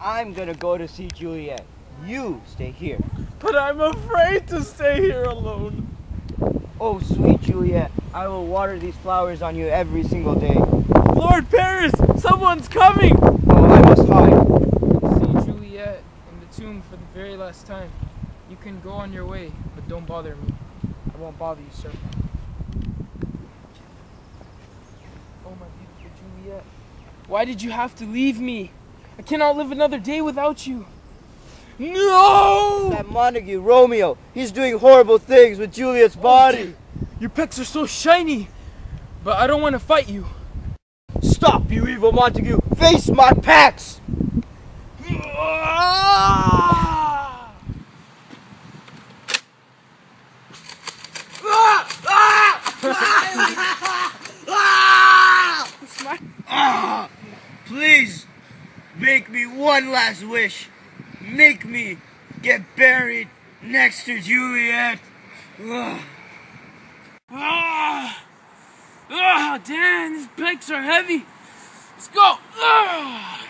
I'm gonna go to see Juliet. You stay here. But I'm afraid to stay here alone. Oh, sweet Juliet, I will water these flowers on you every single day. Lord Paris, someone's coming! Oh, I must hide. See Juliet in the tomb for the very last time. You can go on your way, but don't bother me. I won't bother you, sir. Oh, my beautiful Juliet. Why did you have to leave me? I cannot live another day without you. No! That Montague, Romeo, he's doing horrible things with Juliet's body. Your pecs are so shiny, but I don't want to fight you. Stop, you evil Montague! Face my pecs! Please, one last wish. Make me get buried next to Juliet. Ugh. Ah! Ah, damn, these pecs are heavy. Let's go. Oh.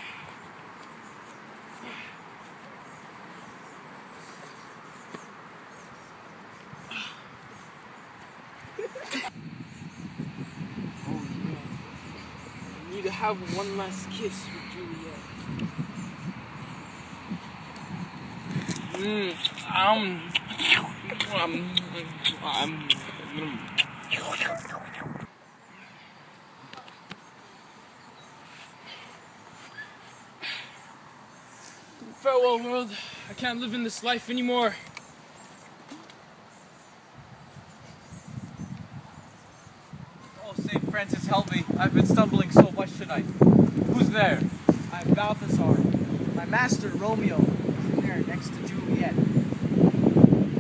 I need to have one last kiss with Juliet. Mm, um, um, um, um. Farewell, world. I can't live in this life anymore. Oh, St. Francis, help me. I've been stumbling so much tonight. Who's there? I'm Balthazar. My master, Romeo, there next to Juliet.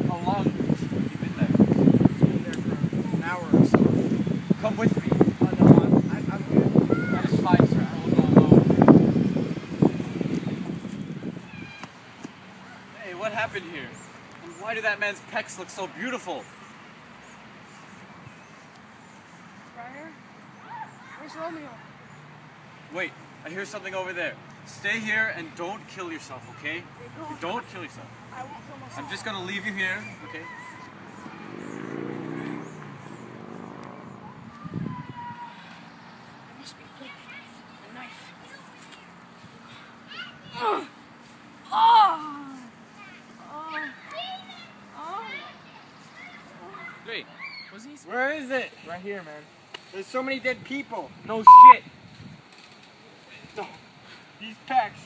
How long have you been there? He's been there for an hour or so. Come with me. Oh, no, I'm, I'm, I'm good. That is fine, sir. I will go alone. Hey, what happened here? And why do that man's pecs look so beautiful? Where's Romeo? Wait, I hear something over there. Stay here and don't kill yourself, okay? Don't kill yourself. I won't kill myself. I'm just gonna leave you here, okay? I must be quick. Wait, was he? Where is it? Right here, man. There's so many dead people. No shit. These packs.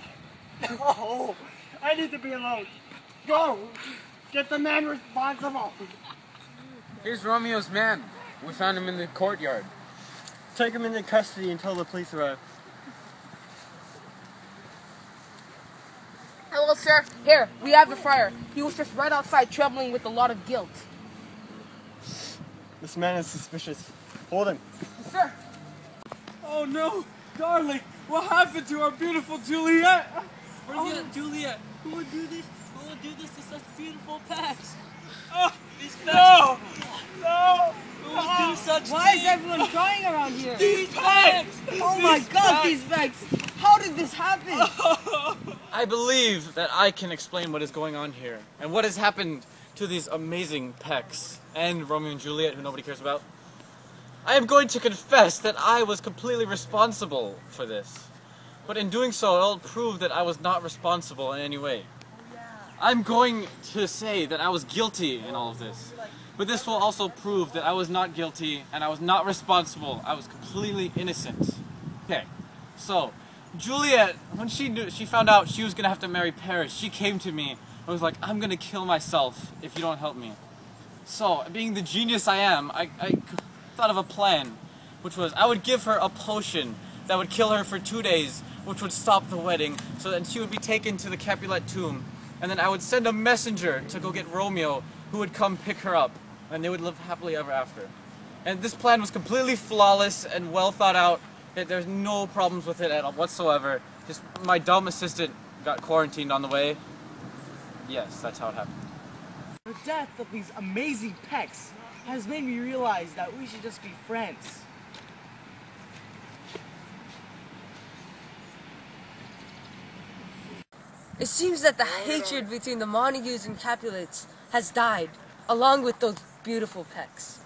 Oh, I need to be alone. Go! Get the man responsible. Here's Romeo's man. We found him in the courtyard. Take him into custody until the police arrive. Hello, sir. Here, we have the friar. He was just right outside trembling with a lot of guilt. This man is suspicious. Hold him. Sir, Oh no, darling, what happened to our beautiful Juliet? Forget oh. Juliet. Who would do this? Who would do this to such beautiful packs? Oh, these packs. No, no. Who would do such why is everyone crying around here? These packs. Oh my god, these bags! How did this happen? I believe that I can explain what is going on here and what has happened to these amazing pecs and Romeo and Juliet, who nobody cares about. I am going to confess that I was completely responsible for this. But in doing so, I'll prove that I was not responsible in any way. I'm going to say that I was guilty in all of this. But this will also prove that I was not guilty and I was not responsible. I was completely innocent. Okay, so Juliet, when she knew, she found out she was gonna have to marry Paris, she came to me and was like, "I'm gonna kill myself if you don't help me." So, being the genius I am, I, I thought of a plan, which was I would give her a potion that would kill her for two days, which would stop the wedding, so that she would be taken to the Capulet tomb, and then I would send a messenger to go get Romeo, who would come pick her up, and they would live happily ever after. And this plan was completely flawless and well thought out. There's no problems with it at all whatsoever. Just my dumb assistant got quarantined on the way. Yes, that's how it happened. The death of these amazing pecs has made me realize that we should just be friends. It seems that the hatred between the Montagues and Capulets has died, along with those beautiful pecs.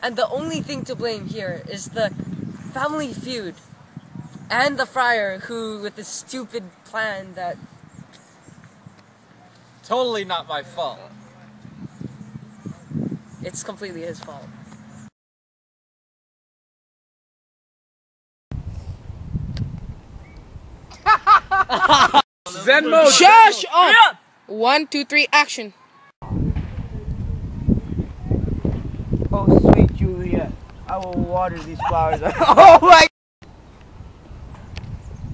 And the only thing to blame here is the family feud and the friar who, with the stupid plan that Totally not my fault. It's completely his fault. Zen mode. Shush up! One, two, three, action. Oh, sweet Juliet, I will water these flowers. oh my!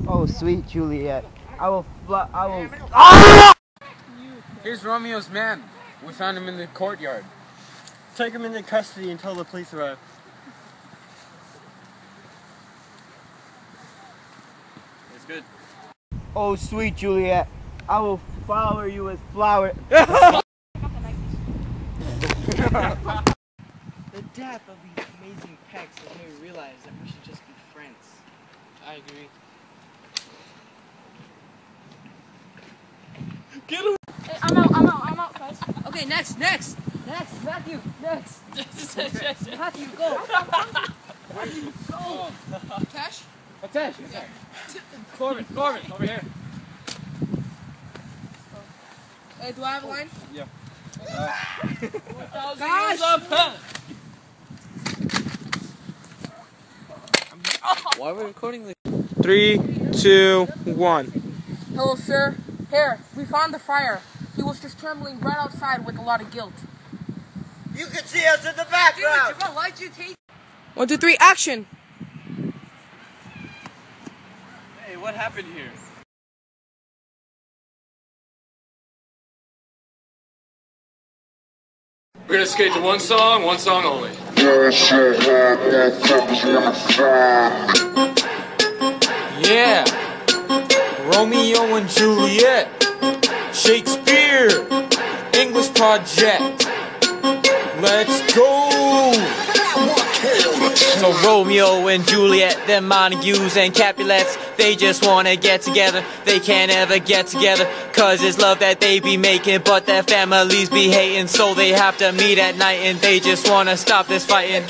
Oh, sweet Juliet, I will fly. I will. Ah! Here's Romeo's man. We found him in the courtyard. Take him into custody until the police arrive. It's good. Oh, sweet Juliet, I will flower you with flower. The death of these amazing pecs has made me realize that we should just be friends. I agree. Get him! Hey, I'm out, I'm out, I'm out, guys. Okay, next, next, next, Matthew, next. Matthew, go. Matthew, go. Cash? Attach. Oh, Corbin, Corbin, over here. Hey, do I have a line? Yeah. Uh, Gosh! Why are we recording this? Three, two, one. Hello, sir. Here, we found the friar. He was just trembling right outside with a lot of guilt. You can see us in the background. why'd you take One, two, three, action! Hey, what happened here? We're gonna skate to one song, one song only. Yeah. Romeo and Juliet. Shakespeare. English Project. Let's go. So Romeo and Juliet, them Montagues and Capulets, they just wanna get together. They can't ever get together, cause it's love that they be making, but their families be hating, so they have to meet at night and they just wanna stop this fighting.